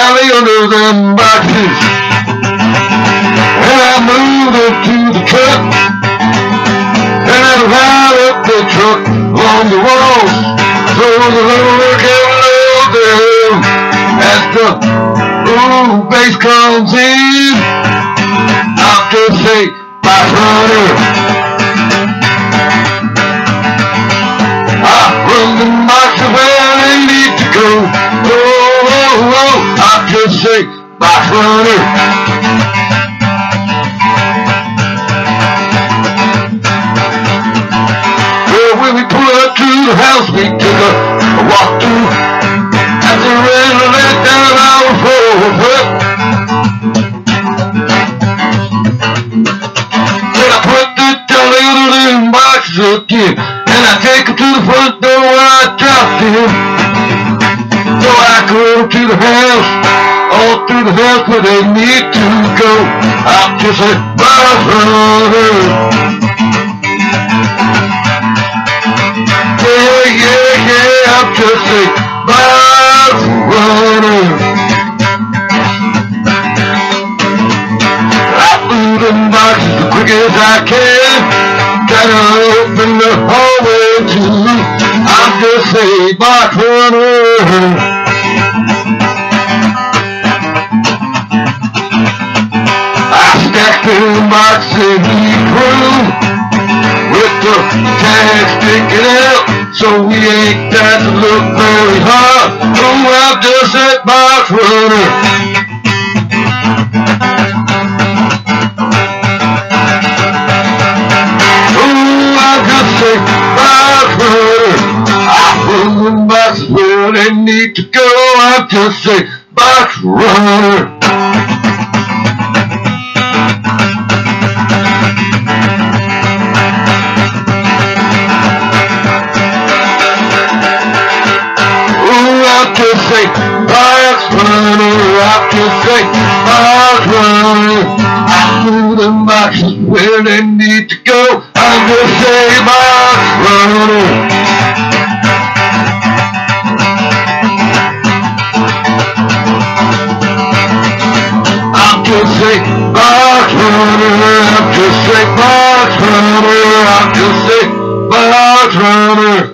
under them boxes. And I moved up to the truck. And I piled up the truck along the walls. So the loader can load them as the ooh bass comes in. I'll just say, my runner. I run the just say, up to the house, we took a, a walk through. After rain let down our foot. Then I put the toilet in boxes again, and I take him to the front door where I dropped him. So I go to the house, the house where they need to go. I'm just a runner. Yeah, yeah, yeah, I'm just a runner. I move them boxes as quick as I can. Gotta open the hallway too. I'm just a box runner. Them boxes in the room with the tag sticking out, so we ain't got to look very hard. Oh, I'm just oh, that box runner. Oh, I'm just a box runner. I put them boxes where they need to go. I'm just a box runner. I move them boxes where they need to go. I'm box runner. I'm just a box runner. I'm just a box runner. I'm just a box runner.